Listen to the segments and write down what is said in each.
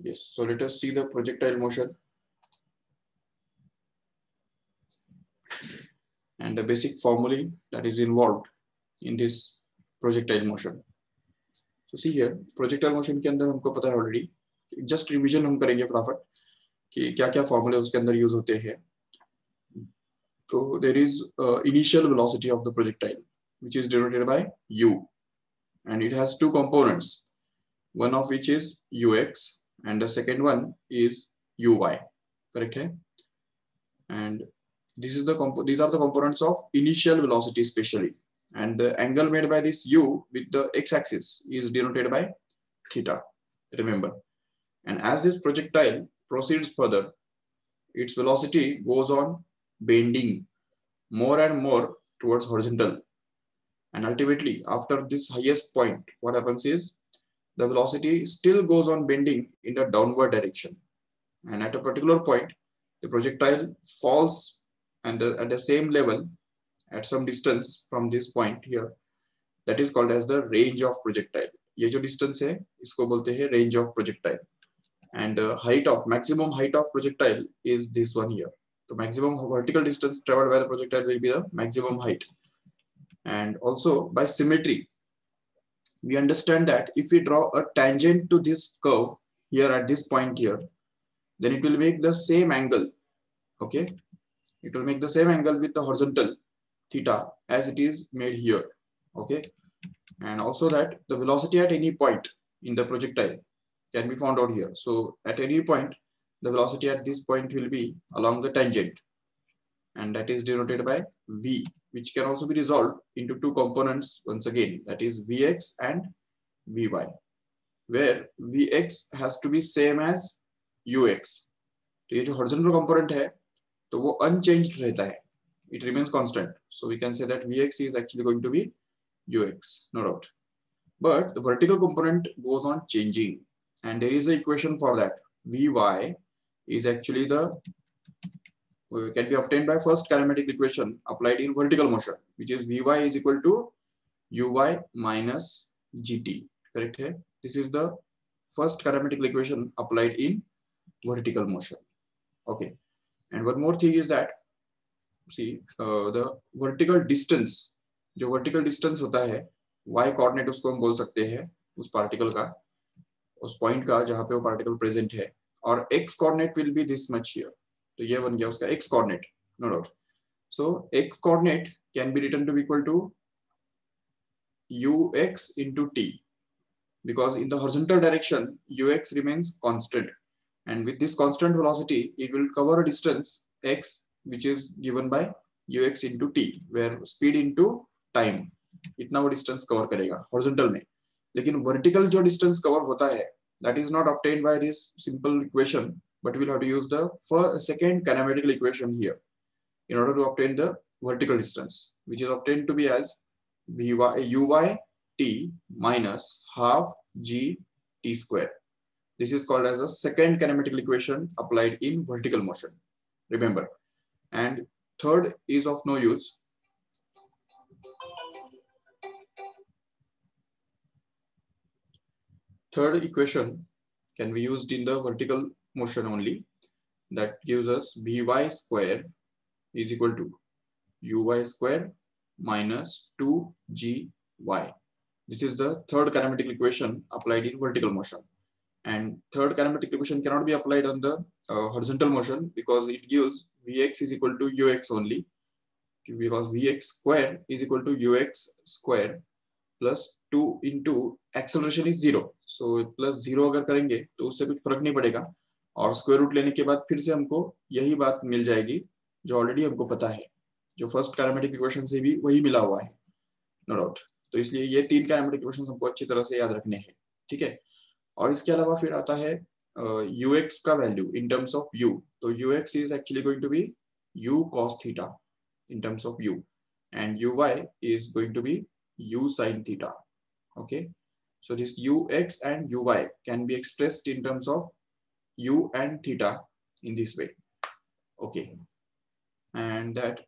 Yes, so let us see the projectile motion. And the basic formulae that is involved in this projectile motion. So see here, projectile motion के अंदर हमको पता है already. Just revision हम करेंगे फटाफट कि क्या क्या फॉर्मूले उसके अंदर यूज होते हैं so there is uh, initial velocity of the projectile which is denoted by u and it has two components one of which is ux and the second one is uy correct hai? and this is the these are the components of initial velocity especially and the angle made by this u with the x-axis is denoted by theta remember. And as this projectile proceeds further its velocity goes on bending more and more towards horizontal. And ultimately after this highest point what happens is the velocity still goes on bending in the downward direction and at a particular point the projectile falls and the, at the same level at some distance from this point here that is called as the range of projectile ये जो distance है इसको बोलते हैं range of projectile and the height of maximum height of projectile is this one here the maximum vertical distance traveled by the projectile will be the maximum height and also by symmetry we understand that if we draw a tangent to this curve here at this point here then it will make the same angle okay? It will make the same angle with the horizontal theta as it is made here okay? And also that the velocity at any point in the projectile can be found out here. So at any point the velocity at this point will be along the tangent and that is denoted by v which can also be resolved into two components once again that is vx and vy where vx has to be same as ux तो ये जो horizontal component है तो वो unchanged रहता है it remains constant so we can say that vx is actually going to be ux no doubt but the vertical component goes on changing and there is an equation for that vy is actually the uh, can be obtained by first kinematic equation applied in vertical motion, which is Vy is equal to Uy minus Gt. Correct? Hai? This is the first kinematic equation applied in vertical motion. Okay. And one more thing is that, see, uh, the vertical distance, जो vertical distance होता है, y coordinate उसको हम बोल सकते हैं उस particle का, उस point का जहाँ पे वो particle present है, और x coordinate will be this much here. तो ये बन गया उसका x coordinate, no doubt. So x coordinate can be written to be equal to ux into t because in the horizontal direction ux remains constant and with this constant velocity it will cover a distance x which is given by ux into t where speed into time इतना वो distance cover करेगा horizontal में लेकिन vertical जो distance cover होता है that is not obtained by this simple equation, but we'll have to use the first, second kinematical equation here in order to obtain the vertical distance, which is obtained to be as Vy, Uy t minus half g t square. This is called as a second kinematical equation applied in vertical motion. Remember. And third is of no use third equation can be used in the vertical motion only. That gives us Vy square is equal to Uy square minus 2Gy. This is the third kinematic equation applied in vertical motion. And third kinematic equation cannot be applied on the uh, horizontal motion because it gives Vx is equal to Ux only because Vx square is equal to Ux square plus two into acceleration is zero so plus zero अगर करेंगे तो उससे कुछ फर्क नहीं पड़ेगा और square root लेने के बाद फिर से हमको यही बात मिल जाएगी जो ऑलरेडी हमको पता है। जो फ़र्स्ट कैरामेटिक इक्वेशन से भी वही मिला हुआ है नो no डाउट तो इसलिए ये तीन कैरामेटिक इक्वेशन हमको अच्छी तरह से याद रखने हैं ठीक है? और इसके अलावा फिर आता है यू uh, का value in terms of u तो u x is actually going to be u cos theta in terms of u and uy is going to be u sin theta Okay. So this ux and uy can be expressed in terms of u and theta in this way. Okay. And that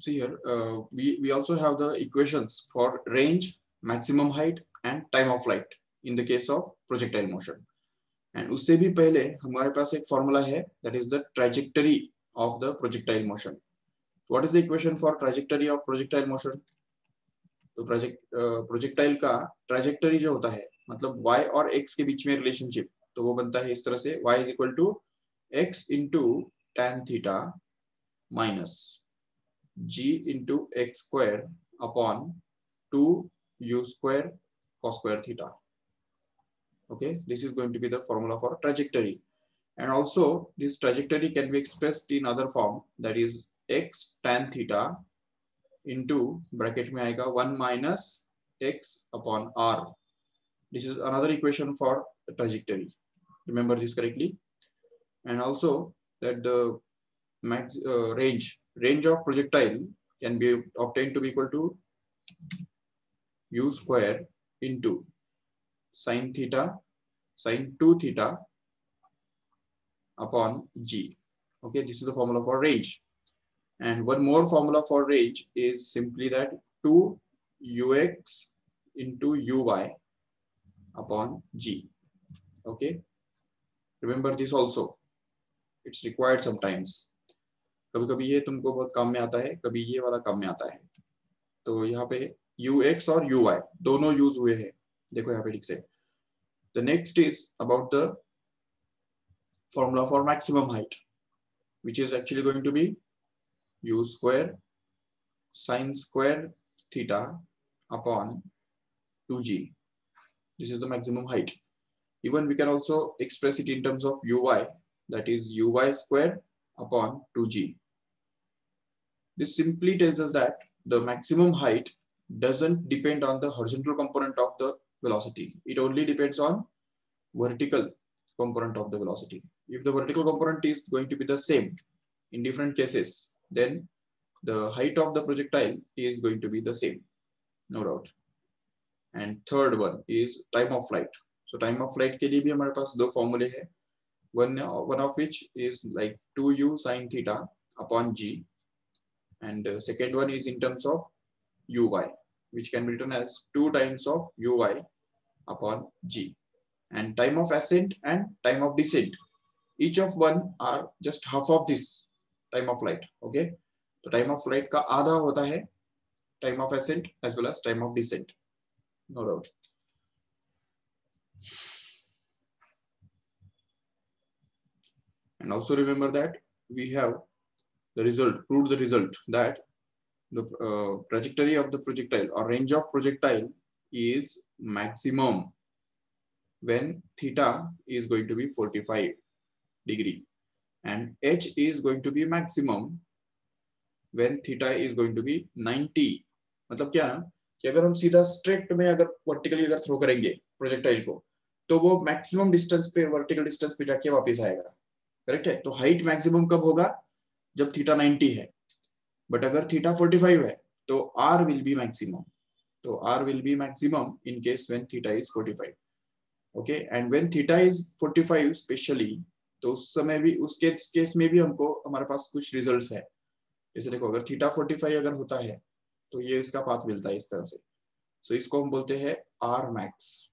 see here, uh, we, we also have the equations for range maximum height and time of flight in the case of projectile motion. And उससे भी पहले हमारे पास एक formula है that is the trajectory of the projectile motion. What is the equation for trajectory of projectile motion? तो project projectile का trajectory जो होता है मतलब वाई और एक्स के बीच में रिलेशनशिप तो वो बनता है इस तरह से y is equal to x into tan theta minus g into x square upon two u square cos square theta okay this is going to be the formula for trajectory and also this trajectory can be expressed in other form that is x tan theta into bracket mein aayega 1 minus x upon r. This is another equation for the trajectory. Remember this correctly? And also that the max uh, range range of projectile can be obtained to be equal to u square into sine theta sine 2 theta upon g. Okay this is the formula for range and one more formula for range is simply that 2 ux into uy upon g. Okay. Remember this also. It's required sometimes. कभी कभी ये तुमको बहुत काम में आता है कभी ये वाला काम में आता है तो यहाँ पे यू एक्स और यू वाई दोनों यूज हुए हैं देखो यहाँ पे ठीक से the next is about the formula for maximum height which is actually going to be u square sine square theta upon 2g This is the maximum height. Even we can also express it in terms of uy, that is uy square upon 2g. This simply tells us that the maximum height doesn't depend on the horizontal component of the velocity. It only depends on vertical component of the velocity. If the vertical component is going to be the same in different cases, then the height of the projectile is going to be the same, no doubt. And third one is time of flight so time of flight के लिए भी हमारे पास दो फॉर्मूले हैं one one of which is like 2u sine theta upon g and uh, second one is in terms of uy which can be written as 2 times of uy upon g and time of ascent and time of descent each of one are just half of this time of flight okay तो time of flight का आधा होता है time of ascent as well as time of descent no doubt. And also remember that we have the result, proved the result that the uh, trajectory of the projectile or range of projectile is maximum when theta is going to be 45 degree and h is going to be maximum when theta is going to be 90 मतलब क्या ना, कि अगर हम सीधा straight में अगर vertically अगर थ्रो करेंगे प्रोजेक्टाइल को तो वो मैक्सिमम डिस्टेंस पे वर्टिकल डिस्टेंस पे जाके वापस आएगा। करेक्ट है? तो हाइट मैक्सिमम कब होगा? जब थीटा 90 है। बट अगर थीटा 45 है तो आर विल बी मैक्सिमम तो R will be maximum in case when theta is 45 okay and when theta is 45 specially तो उस समय भी उस केस केस में भी हमको हमारे पास कुछ रिजल्ट्स है। जैसे देखो अगर थीटा 45 अगर होता है तो ये इसका पाथ मिलता है इस तरह से। सो so, इसको हम बोलते हैं R max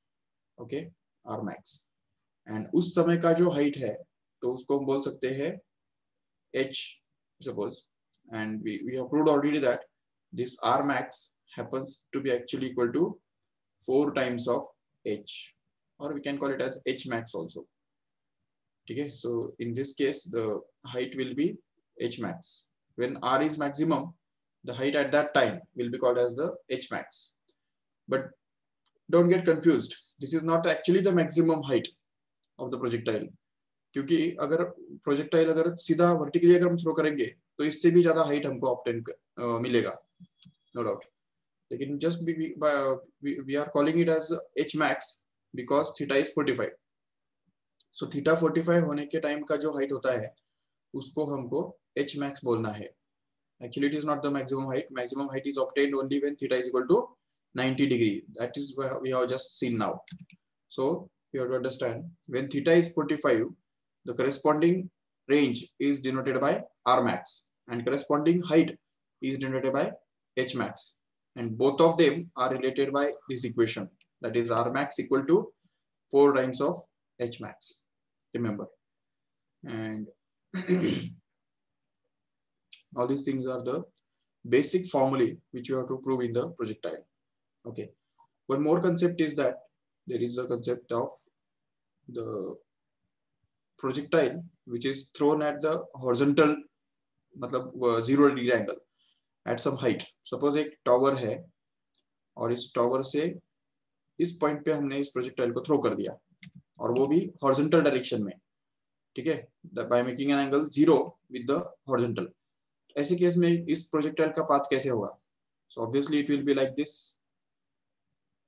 okay R max and उस समय का जो हाइट है तो उसको हम बोल सकते हैं H suppose and we we have proved already that this R max happens to be actually equal to four times of h. Or we can call it as h max okay so in this case the height will be h max when r is maximum the height at that time will be called as the H max. But don't get confused. This is not actually the maximum height of the projectile. क्योंकि अगर projectile अगर सीधा vertically अगर हम throw करेंगे तो इससे भी ज्यादा हाइट हमको ऑप्टेन मिलेगा नो डाउट लेकिन just we are calling it as H max because theta is 45 so theta 45 होने के टाइम का जो हाइट होता है उसको हमको एच मैक्स बोलना है Actually, it is not the maximum height. Maximum height is obtained only when theta is equal to 90 degree. That is what we have just seen now. So you have to understand when theta is 45, the corresponding range is denoted by R max and corresponding height is denoted by H max. and both of them are related by this equation that is r max equal to 4 times of h max remember and all these things are the basic formulae which you have to prove in the projectile okay one more concept is that there is a concept of the projectile which is thrown at the horizontal मतलब zero degree angle at some height suppose एक tower है और इस tower से इस point पे हमने इस projectile को throw कर दिया और वो भी हॉर्जेंटल डायरेक्शन में, ठीक है? By making an angle zero with the horizontal ऐसे केस में इस प्रोजेक्टाइल का पाथ कैसे होगा? So obviously it will be like this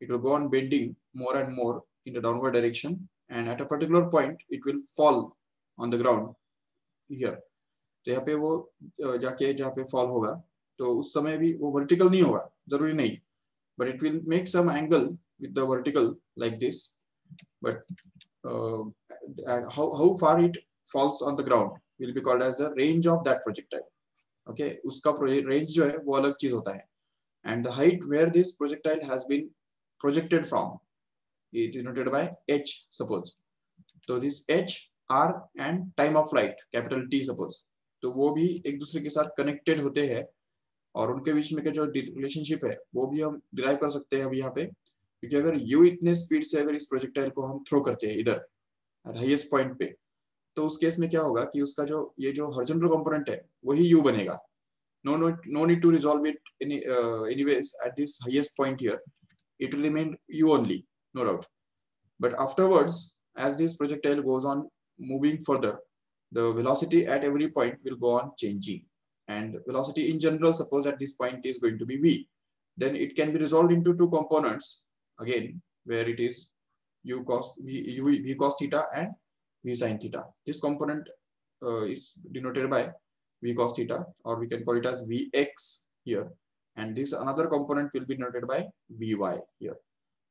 it will go on bending more and more in the downward direction and at a particular point it will fall on the ground here तो यहाँ पे वो जाके जहाँ पे fall होगा तो उस समय भी वो वर्टिकल नहीं होगा, ज़रूरी नहीं। But it will make some angle with the vertical like this but how, how far it falls on the ground will be called as the range of that projectile okay उसका range जो है वो अलग चीज़ होता है and the height where this projectile has been projected from it is denoted by h suppose so this h r and time of flight capital t suppose तो वो भी एक दूसरे के साथ कनेक्टेड होते हैं और उनके बीच में का जो रिलेशनशिप है वो भी हम डिराइव कर सकते हैं अभी यहाँ पे क्योंकि अगर यू इतने स्पीड से अगर इस प्रोजेक्टाइल को हम थ्रो करते हैं इधर हाइएस्ट पॉइंट पे तो उस केस में क्या होगा कि उसका जो, ये जो हर्जेंडर कॉम्पोनेंट है, वही यू बनेगा। No no no need to resolve it any at this highest point here it remain u only no doubt but afterwards as this projectile goes on moving further the velocity at every point will go on changing and velocity in general suppose at this point is going to be v then it can be resolve into two components again where it is u cos v, u, v cos theta and v sin theta this component uh, is denoted by v cos theta or we can call it as vx here and this another component will be denoted by vy here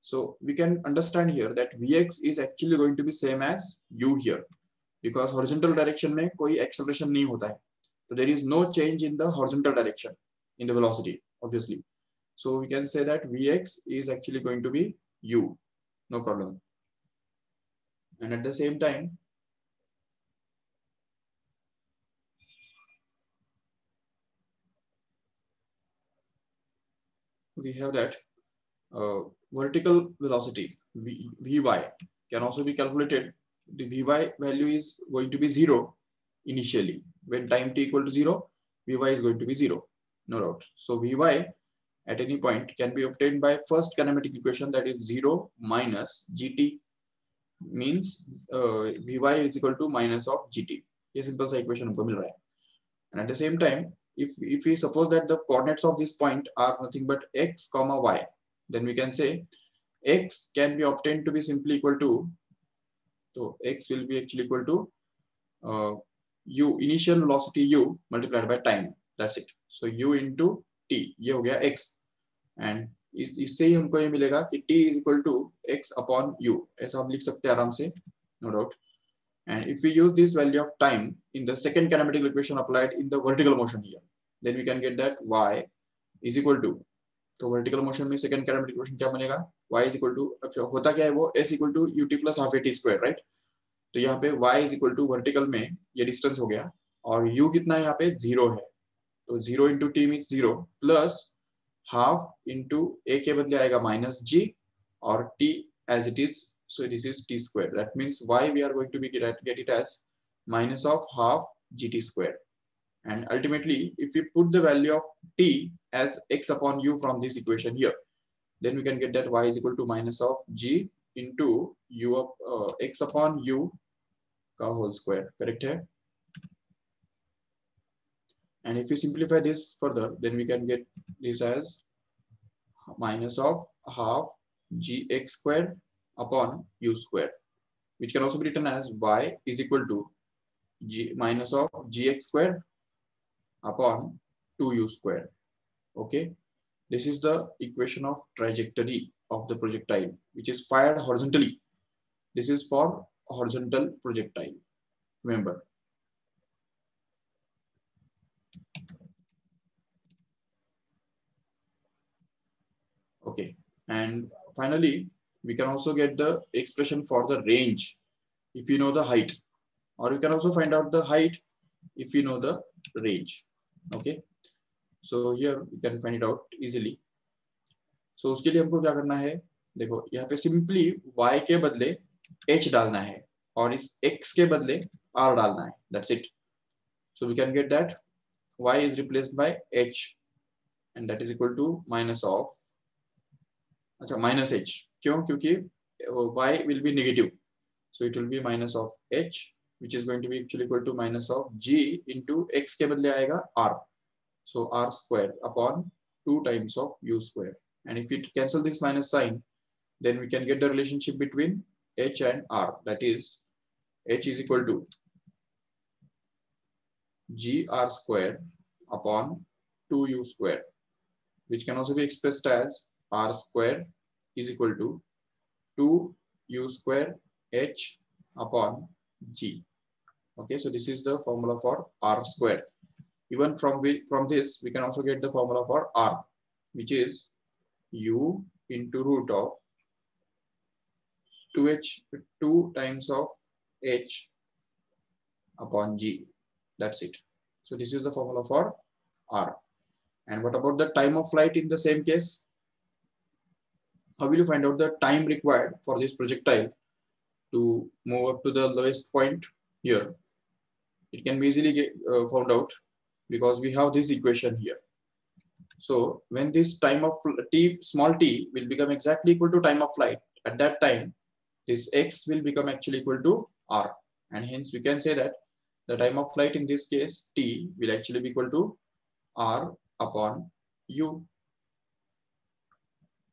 so we can understand here that vx is actually going to be same as u here because horizontal direction में कोई acceleration नहीं होता है So there is no change in the horizontal direction in the velocity, obviously. So we can say that Vx is actually going to be u, no problem. And at the same time, we have that uh, vertical velocity v, Vy can also be calculated. The Vy value is going to be zero initially when time t equal to 0, Vy is going to be 0, no doubt. So Vy at any point can be obtained by first kinematic equation that is 0 minus gt means uh, Vy is equal to minus of gt. ये simple सा equation हमको मिल रहा है. And at the same time, if, if we suppose that the coordinates of this point are nothing but x comma y, then we can say x can be obtained to be simply equal to, so x will be actually equal to uh, u initial velocity u multiplied by time that's it so u into t ये हो गया x And इससे ही हमको ये मिलेगा कि t is equal to x upon u ऐसा हम लिख सकते हैं आराम से no doubt and if you use this value of time in the second kinematic equation applied in the vertical motion here then we can get that y is equal to तो vertical motion में second kinematic equation क्या बनेगा? y is equal to होता क्या है वो? s equal to u t plus half a t square right तो यहाँ पे y is equal to vertical में ये डिस्टेंस हो गया, और u कितना है यहाँ पे? ज़ीरो है. तो zero into t mean zero plus half into ए के बदले आएगा माइनस जी और t as it is so this is t square that means y we are going to be get, get it as minus of half gt square and ultimately if we put the value of t as x upon u from this equation here then we can get that y is equal to minus of g into u of uh, x upon u ka whole square correct hai and if you simplify this further then we can get this as minus of half gx squared upon u squared, which can also be written as y is equal to g minus of gx squared upon 2u squared. okay this is the equation of trajectory of the projectile, which is fired horizontally. This is for horizontal projectile. Remember. Okay. And finally, we can also get the expression for the range if you know the height or you can also find out the height if you know the range. Okay. So here we can find it out easily. So उसके लिए हमको क्या करना है देखो यहाँ पे simply y के बदले h डालना है और इस x के बदले r डालना है that's it so we can get that y is replaced by h and that is equal to minus of अच्छा minus h क्यों क्योंकि y will be negative so it will be minus of h which is going to be actually equal to minus of g into x के बदले आएगा r so r square upon 2 times of u square and if we cancel this minus sign then we can get the relationship between h and r that is h is equal to gr square upon 2u square which can also be expressed as r square is equal to 2u square h upon g. Okay so this is the formula for r square. Even from we, from this we can also get the formula for r which is u into root of 2h 2 times of h upon g. That's it. So this is the formula for r. And what about the time of flight in the same case how will you find out the time required for this projectile to move up to the lowest point here it can be easily get, uh, found out because we have this equation here so when this time of t, small t will become exactly equal to time of flight, at that time, this x will become actually equal to r. And hence we can say that the time of flight in this case, t will actually be equal to r upon u.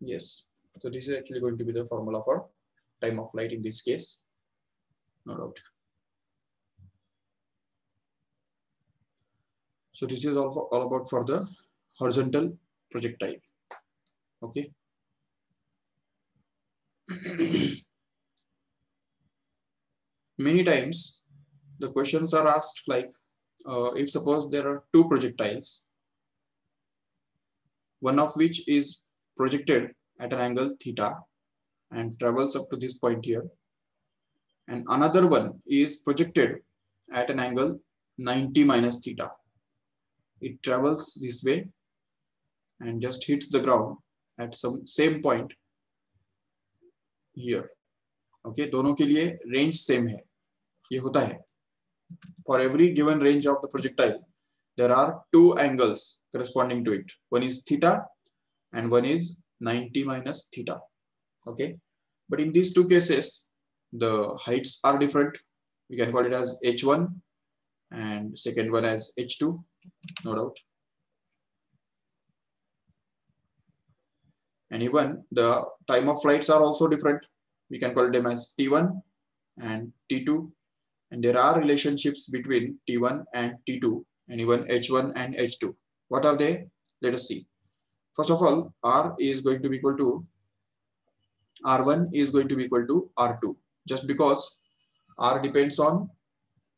Yes. So this is actually going to be the formula for time of flight in this case. No doubt. So this is all, for, all about for the horizontal projectile. Okay. Many times the questions are asked like, uh, if suppose there are two projectiles, one of which is projected at an angle theta and travels up to this point here. And another one is projected at an angle 90 minus theta. It travels this way and just hits the ground at some same point here okay दोनों के लिए range same है ये होता है for every given range of the projectile there are two angles corresponding to it one is theta and one is 90 minus theta okay but in these two cases the heights are different we can call it as h1 and second one as h2 no doubt And even the time of flights are also different. We can call them as T1 and T2. And there are relationships between T1 and T2 and even H1 and H2. What are they? Let us see. First of all, R is going to be equal to R1 is going to be equal to R2 just because R depends on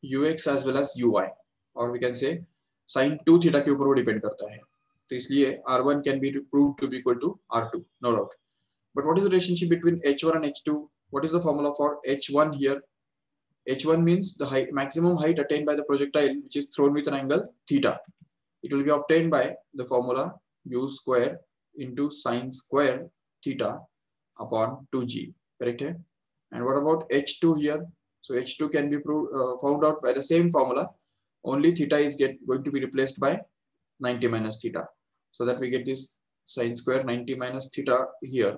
UX as well as UI or we can say sin 2 theta के ऊपर वो depend करता है तो इसलिए R1 can be proved to be equal to R2, no doubt. But what is the relationship between H1 and H2? What is the formula for H1 here? H1 means the height, maximum height attained by the projectile, which is thrown with an angle theta. It will be obtained by the formula u square into sine square theta upon 2g, correct? And what about H2 here? So H2 can be proved, uh, found out by the same formula. Only theta is get, going to be replaced by 90 minus theta so that we get this sine square 90 minus theta here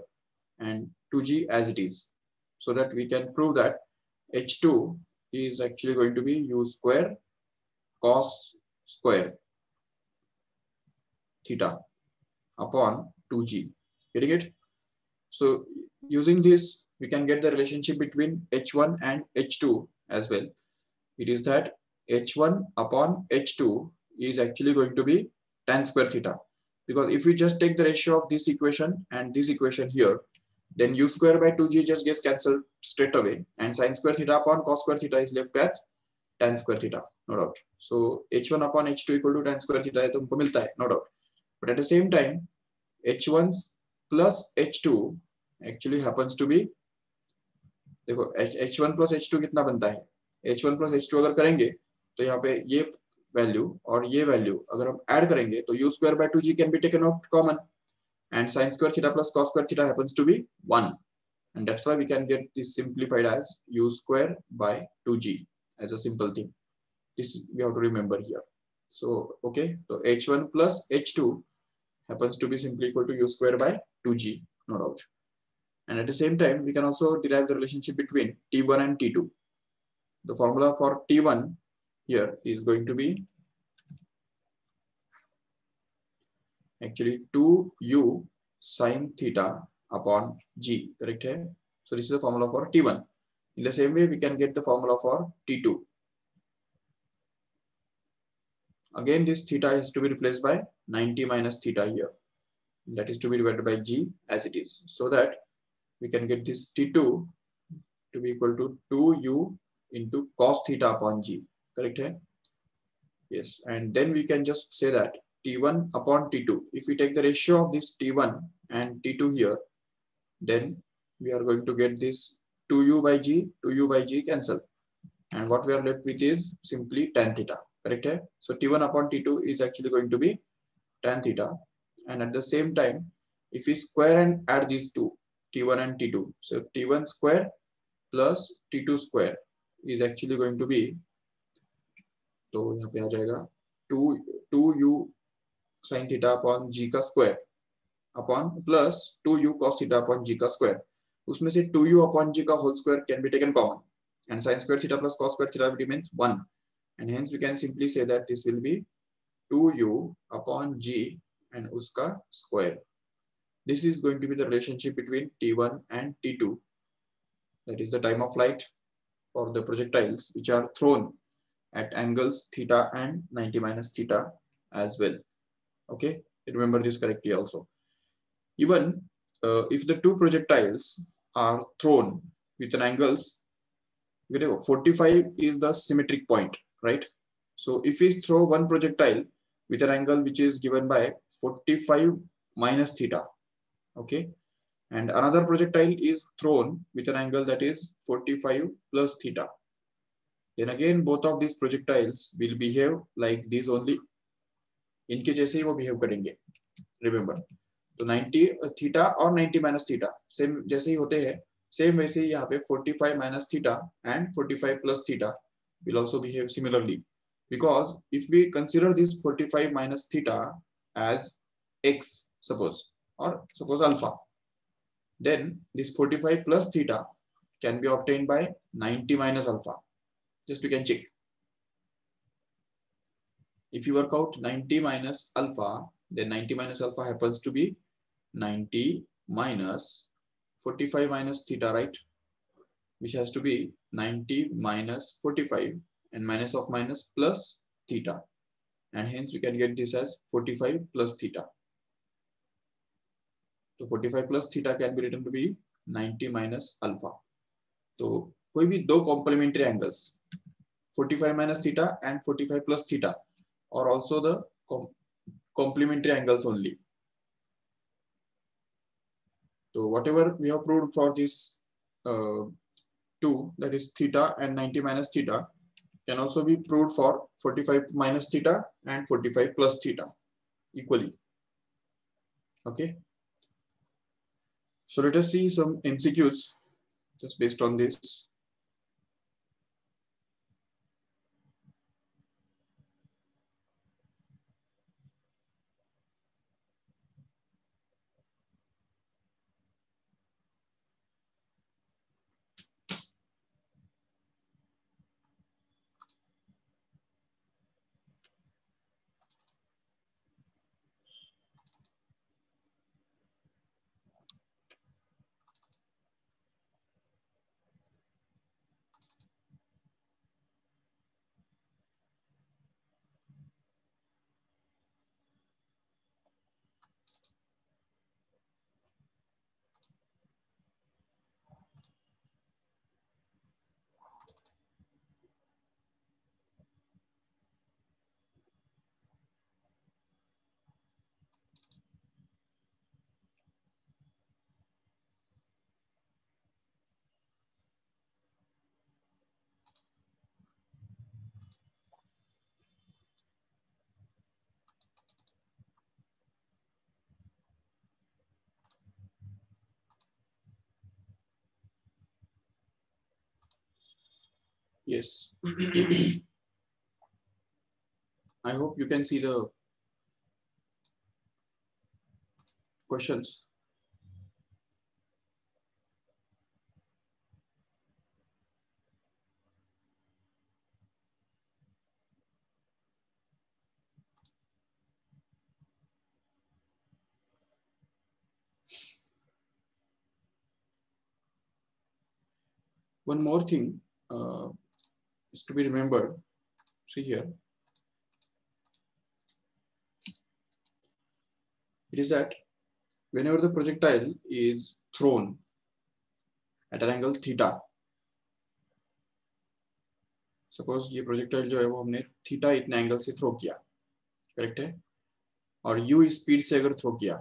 and 2g as it is so that we can prove that h2 is actually going to be u square cos square theta upon 2g getting it so using this we can get the relationship between h1 and h2 as well it is that h1 upon h2 is actually going to be tan square theta because if we just take the ratio of this equation and this equation here, then u square by 2g just gets cancelled straight away. And sine square theta upon cos square theta is left as tan square theta, no doubt. So h1 upon h2 equal to tan square theta तो हमको मिलता है, no doubt. But at the same time, h1's plus h2 actually happens to be देखो h1 plus h2 कितना बनता है h1 plus h2 अगर करेंगे तो यहाँ पे ये वैल्यू और ये वैल्यू अगर हम ऐड करेंगे तो u square by 2g can be taken out common and sin square theta plus cos square theta happens to be 1 and that's why we can get this simplified as u square by 2g as a simple thing this we have to remember here so okay so h1 plus h2 happens to be simply equal to u square by 2g no doubt. And at the same time we can also derive the relationship between t1 and t2 the formula for t1 here is going to be actually 2u sine theta upon g correct? Hai? so this is the formula for t1 in the same way we can get the formula for t2 again this theta has to be replaced by 90 minus theta here. That is to be divided by g as it is so that we can get this t2 to be equal to 2u into cos theta upon g correct hai? yes and then we can just say that t1 upon t2 if we take the ratio of this t1 and t2 here then we are going to get this 2u by g 2u by g cancel. And what we are left with is simply tan theta correct so t1 upon t2 is actually going to be tan theta. And at the same time, if we square and add these two t1 and t2 so t1 square plus t2 square is actually going to be तो यहाँ पे आ जाएगा two two u sine theta upon g का square upon plus two u cos theta upon g का square उसमें से two u upon g का whole square can be taken common and sine square theta plus cos square theta remains one and hence we can simply say that this will be 2u upon g and uska square. This is going to be the relationship between T1 and T2. That is the time of flight for the projectiles which are thrown at angles theta and 90 minus theta as well. Okay, remember this correctly also. Even uh, if the two projectiles are thrown with an angles, 45 is the symmetric point, right? So if we throw one projectile with an angle which is given by 45 minus theta, okay, and another projectile is thrown with an angle that is 45 plus theta, then again both of these projectiles will behave like this only इनके जैसे ही वो behave करेंगे remember तो 90 theta और 90 minus theta same जैसे ही होते हैं same वैसे ही यहाँ पे 45 minus theta and 45 plus theta will also behave similarly because if we consider this 45 minus theta as x suppose or suppose alpha then this 45 plus theta can be obtained by 90 minus alpha just we can check if you work out 90 minus alpha, then 90 minus alpha happens to be 90 minus 45 minus theta, right? Which has to be 90 minus 45 and minus of minus plus theta. And hence we can get this as 45 plus theta. So 45 plus theta can be written to be 90 minus alpha. So कोई भी दो complementary angles 45 minus theta and 45 plus theta or also the com complementary angles only. So whatever we have proved for this uh, two, that is theta and 90 minus theta, can also be proved for 45 minus theta and 45 plus theta equally. Okay. So let us see some MCQs just based on this. Yes. I hope you can see the questions. One more thing uh, is to be remembered. See here. It is that whenever the projectile is thrown at an angle theta, suppose ये projectile जो है वो हमने theta इतने angle से throw किया correct है और यू स्पीड से अगर थ्रो किया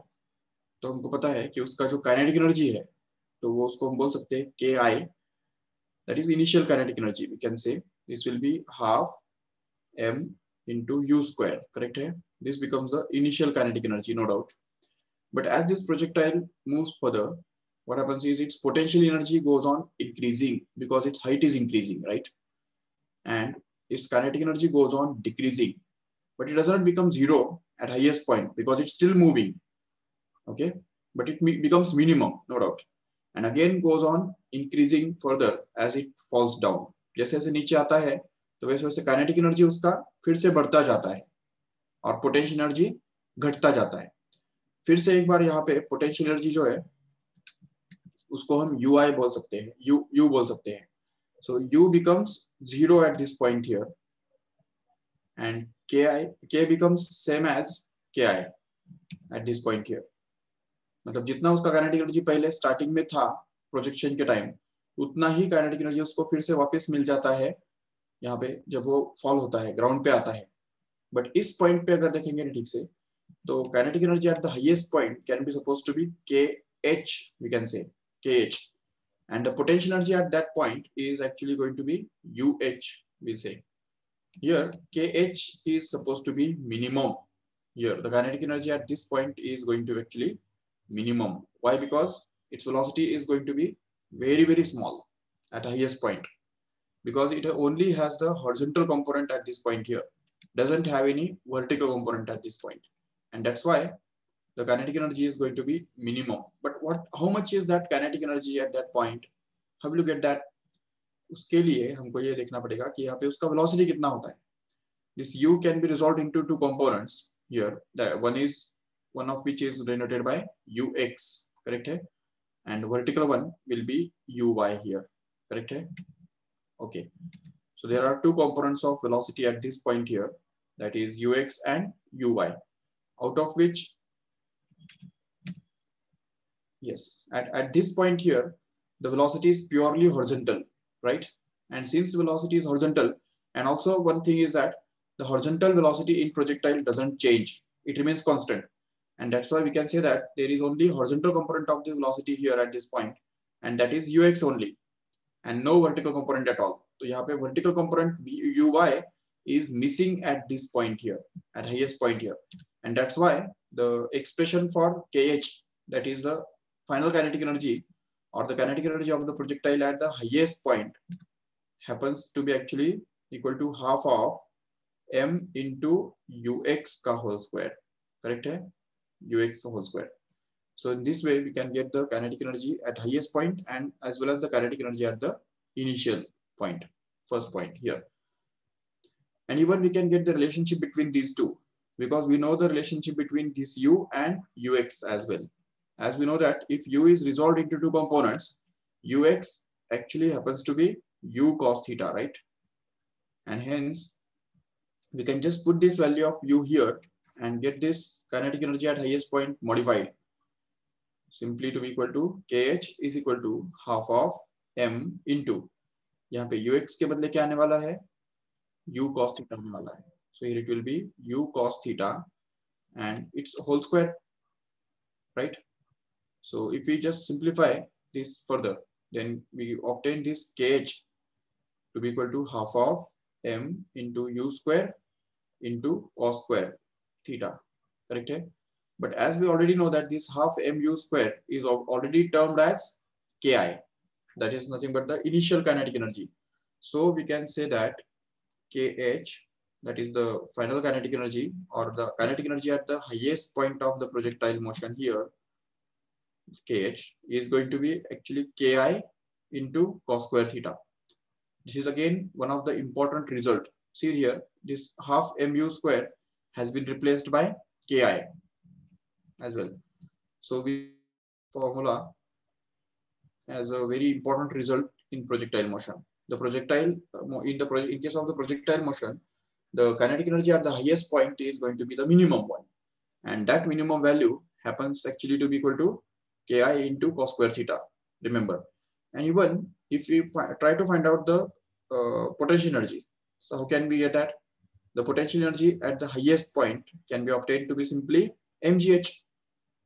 तो हमको पता है कि उसका जो काइनेटिक एनर्जी है तो वो उसको हम बोल सकते हैं के आई that is initial kinetic energy we can say this will be half m into u square correct here this becomes the initial kinetic energy no doubt. But as this projectile moves further what happens is its potential energy goes on increasing because its height is increasing right? And its kinetic energy goes on decreasing but it does not become zero at highest point because it's still moving okay? But it becomes minimum no doubt. And again goes on increasing further as it falls down जैसे जैसे नीचे आता है तो वैसे वैसे kinetic energy उसका फिर से बढ़ता जाता है और पोटेंशियल एनर्जी घटता जाता है। फिर से एक बार यहाँ पे पोटेंशियल एनर्जी जो है, उसको हम यू आई बोल सकते हैं यू यू बोल सकते हैं। So u becomes zero at this point here and k i k becomes same as k i at this point here मतलब जितना उसका काइनेटिक एनर्जी पहले स्टार्टिंग में था प्रोजेक्शन के टाइम उतना ही काइनेटिक एनर्जी उसको फिर से वापस मिल जाता है, यहाँ पे जब वो फॉल होता है ग्राउंड पे आता है बट इस पॉइंट पे अगर देखेंगे ठीक से तो kinetic energy at the highest point can be suppose to be k h we can say k h and the potential energy at that point is actually going to be u h we say Here, K is supposed to be minimum. Here, the kinetic energy at this point is going to actually minimum. Why? Because its velocity is going to be very, very small at highest point because it only has the horizontal component at this point here, doesn't have any vertical component at this point. And that's why the kinetic energy is going to be minimum. But what, how much is that kinetic energy at that point? Have a look at that. उसके लिए हमको ये देखना पड़ेगा कि यहाँ पे उसका velocity कितना होता है. This u can be resolved into two components here. That one is one of which is denoted by ux, correct? Hai? And vertical one will be uy here, correct? Okay. So there are two components of velocity at this point here, that is ux and uy, out of which, yes, at, at this point here, the velocity is purely horizontal, right? And since velocity is horizontal, and also one thing is that the horizontal velocity in projectile doesn't change. It remains constant. And that's why we can say that there is only horizontal component of the velocity here at this point, and that is ux only, and no vertical component at all. So यहाँ पे vertical component uy is missing at this point here, at highest point here. And that's why the expression for kh, that is the final kinetic energy or the kinetic energy of the projectile at the highest point happens to be actually equal to half of m into ux ka whole square. Correct? Hai? ux whole square. So in this way, we can get the kinetic energy at highest point and as well as the kinetic energy at the initial point, first point here. And even we can get the relationship between these two because we know the relationship between this u and ux as well. As we know that if u is resolved into two components, ux actually happens to be u cos theta, right? And hence, we can just put this value of u here and get this kinetic energy at highest point modified simply to be equal to kh is equal to half of m into यहाँ पे ux के बदले क्या आने वाला है u cos theta आने वाला है so here it will be u cos theta and its whole square right so if we just simplify this further then we obtain this kh to be equal to half of m into u square into cos square theta, correct? But as we already know that this half mu square is already termed as ki. That is nothing but the initial kinetic energy. So we can say that KH, that is the final kinetic energy or the kinetic energy at the highest point of the projectile motion here, KH is going to be actually Ki into cos square theta. This is again one of the important result. See here, this half mu square has been replaced by Ki as well. So we formula as a very important result in projectile motion. The projectile in the in case of the projectile motion, the kinetic energy at the highest point is going to be the minimum one, and that minimum value happens actually to be equal to ki into cos square theta. Remember, and even if we try to find out the uh, potential energy, so how can we get that? The potential energy at the highest point can be obtained to be simply mgh.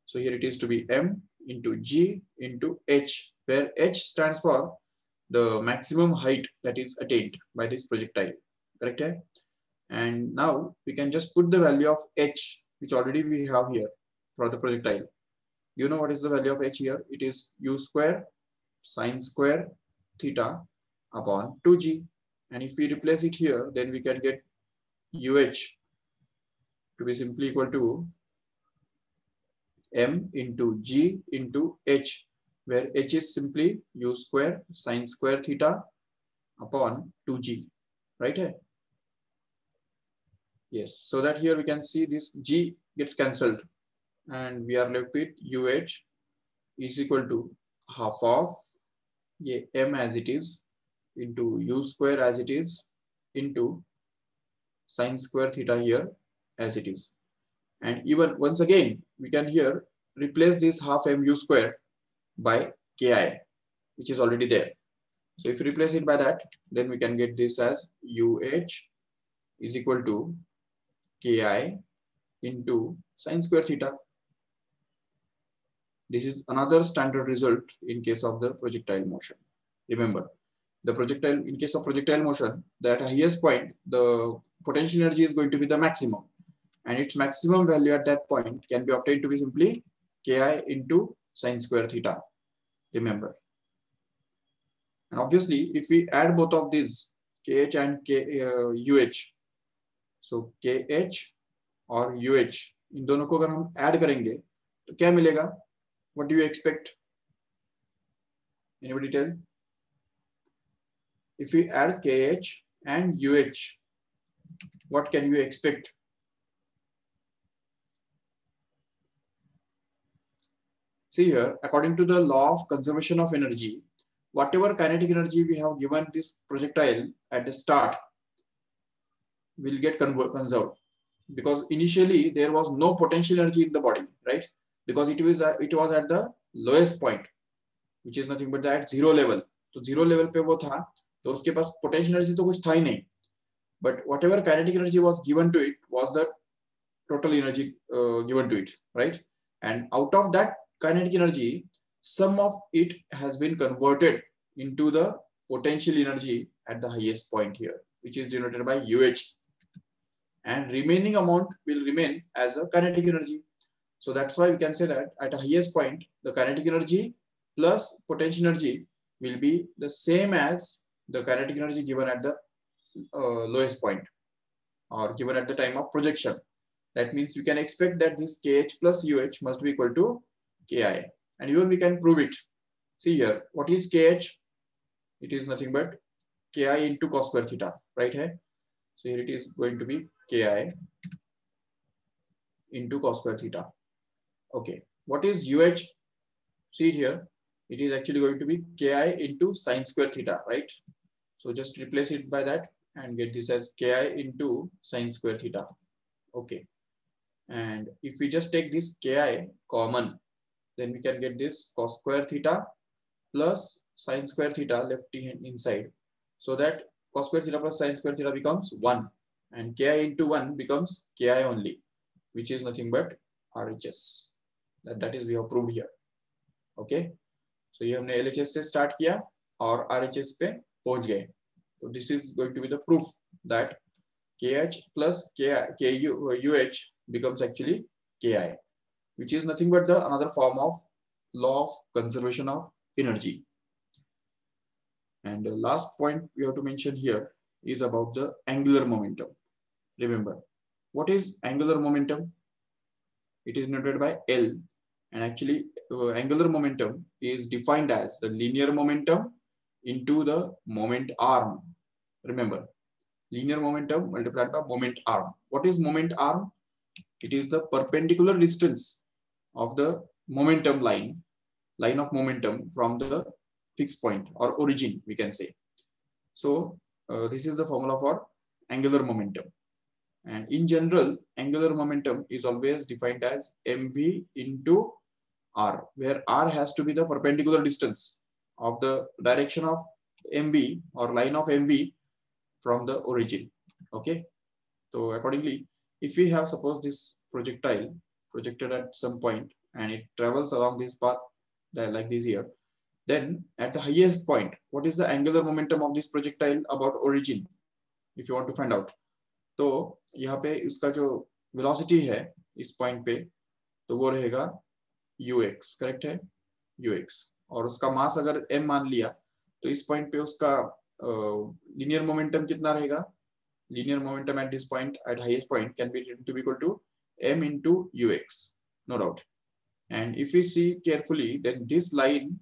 So here it is to be m into g into h, where h stands for the maximum height that is attained by this projectile. Correct? And now we can just put the value of h, which already we have here for the projectile. You know what is the value of h here? It is u square sine square theta upon 2g. And if we replace it here, then we can get uh to be simply equal to m into g into h, where h is simply u square sine square theta upon 2g, right here? Yes, so that here we can see this g gets cancelled and we are left with uh is equal to half of m as it is into u square as it is into sine square theta here as it is. And even once again, we can here replace this half mu square by ki, which is already there. So if you replace it by that, then we can get this as uh is equal to ki into sine square theta. This is another standard result in case of the projectile motion. Remember, the projectile, in case of projectile motion, that highest point, the potential energy is going to be the maximum. And its maximum value at that point can be obtained to be simply ki into sine square theta. Remember. And obviously, if we add both of these, kh and k, uh, uh, so kh और UH इन दोनों को अगर हम add करेंगे तो क्या मिलेगा what do you expect anybody tell if we add KH and UH what can you expect see here according to the law of conservation of energy whatever kinetic energy we have given this projectile at the start will get conserved because initially there was no potential energy in the body, right? Because it was uh, it was at the lowest point, which is nothing but that zero level. So zero level पे वो था, तो उसके पास potential energy तो कुछ था ही नहीं. but whatever kinetic energy was given to it was the total energy uh, given to it, right? And out of that kinetic energy, some of it has been converted into the potential energy at the highest point here, which is denoted by UH and remaining amount will remain as a kinetic energy. So that's why we can say that at a highest point, the kinetic energy plus potential energy will be the same as the kinetic energy given at the lowest point or given at the time of projection. That means we can expect that this KH plus UH must be equal to KI. And even we can prove it. See here, what is KH? It is nothing but KI into cos square theta, right here. So here it is going to be ki into cos square theta. Okay, what is UH? See here, it is actually going to be ki into sine square theta, right? So just replace it by that and get this as ki into sine square theta. Okay. And if we just take this ki common, then we can get this cos square theta plus sine square theta left inside. So that cos square theta plus sine square theta becomes 1 and ki into 1 becomes ki only, which is nothing but RHS. That, that is we have proved here. Okay. So ये हमने LHS से start किया और RHS पे पहुंच गए. so this is going to be the proof that KH plus KU, UH becomes actually KI, which is nothing but the another form of law of conservation of energy. And the last point we have to mention here is about the angular momentum. Remember, what is angular momentum? It is noted by L and actually uh, angular momentum is defined as the linear momentum into the moment arm. Remember, linear momentum multiplied by moment arm. What is moment arm? It is the perpendicular distance of the momentum line, line of momentum from the fixed point or origin, we can say. So uh, this is the formula for angular momentum. And in general, angular momentum is always defined as mv into r, where r has to be the perpendicular distance of the direction of mv or line of mv from the origin. Okay. So accordingly, if we have suppose this projectile projected at some point and it travels along this path like this here, then at the highest point, what is the angular momentum of this projectile about origin? If you want to find out. तो यहाँ पे इसका जो velocity है इस point पे तो वो रहेगा ux करेक्ट है ux और उसका मास अगर m मान लिया तो इस पॉइंट पे उसका लीनियर मोमेंटम कितना रहेगा? Linear momentum at this point at highest point can be written to equal to m into ux no doubt and if you see carefully then this line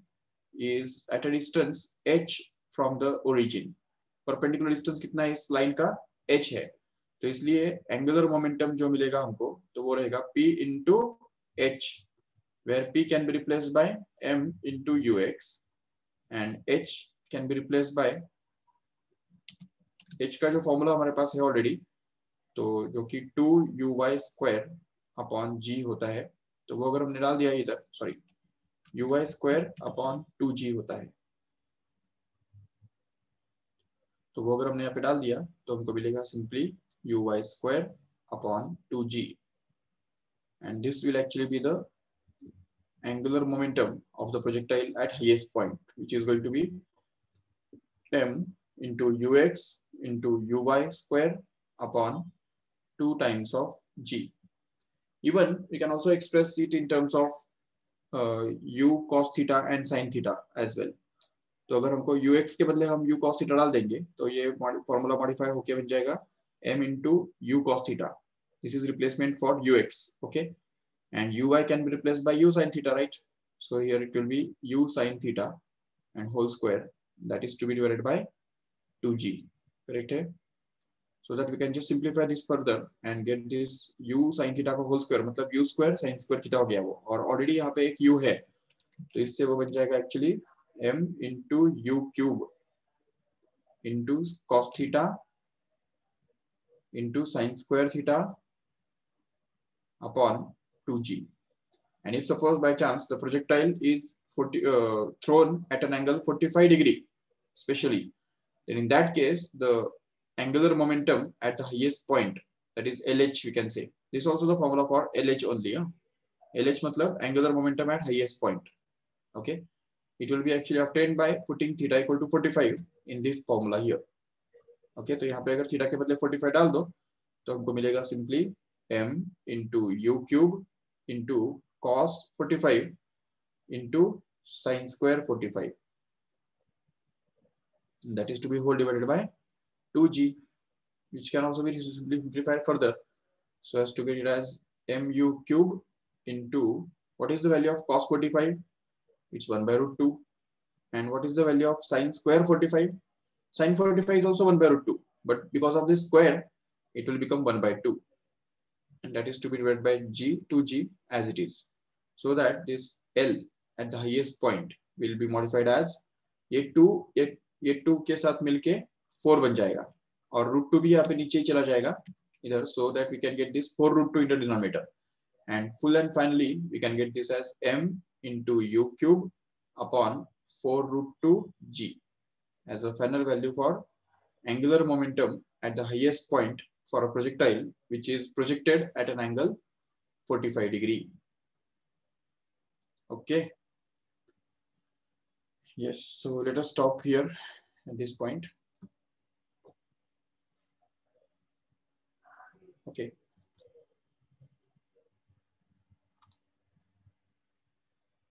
is at a distance h from the origin perpendicular distance कितना है? इस line का H है। तो इसलिए angular momentum जो मिलेगा हमको तो वो रहेगा p into h where p can be replace by m into u and h can be replace by h का जो फॉर्मूला हमारे पास है ऑलरेडी तो जो कि two u y square upon g होता है तो वो अगर हमने डाल दिया इधर sorry u y square upon two g होता है। तो वो अगर हमने यहाँ पे डाल दिया तो हमको मिलेगा simply u y square upon two g and this will actually be the angular momentum of the projectile at highest point which is going to be m into u x into uy square upon 2 times of g. Even we can also express it in terms of uh, u cos theta and sin theta as well. तो अगर हमको ux के बदले हम u cos theta डाल देंगे तो ये फॉर्मूला मॉडिफाई होके बन जाएगा m into u cos theta. This is replacement for ux, okay? And uy can be replaced by u sin theta, right? So here it will be u sin theta and whole square. That is to be divided by 2g, Correct? Eh? So that we can just simplify this further and get this u sin theta का whole square मतलब u square sin square theta हो गया वो और already यहाँ पे एक u है तो इससे वो बन जाएगा actually m into u cube into cos theta into sine square theta upon 2g. And if suppose by chance the projectile is 40, uh, thrown at an angle 45 degree, especially, then in that case, the angular momentum at the highest point, that is LH we can say. This is also the formula for LH only. Huh? LH matlab angular momentum at highest point. Okay. It will be actually obtained by putting theta equal to 45 in this formula here. Okay तो यहाँ पे अगर theta के बदले 45 डाल दो तो हमको मिलेगा simply m into u cube into cos forty five into sine square forty five that is to be whole divided by 2g which can also be simplified further so as to get it as mu cube into what is the value of cos 45 it's 1 by root 2 and what is the value of sine square 45 Sine 45 is also 1 by root 2. But because of this square, it will become 1 by 2. And that is to be divided by g 2g as it is. So that this L at the highest point will be modified as ये 2 ये ये two के साथ मिलके four बन जाएगा। और root two भी यहाँ पे नीचे ही चला जाएगा इधर so that we can get this four root two into denominator and full and finally we can get this as m into u cube upon four root two g as a final value for angular momentum at the highest point for a projectile which is projected at an angle forty five degree okay okay. Yes, so let us stop here at this point.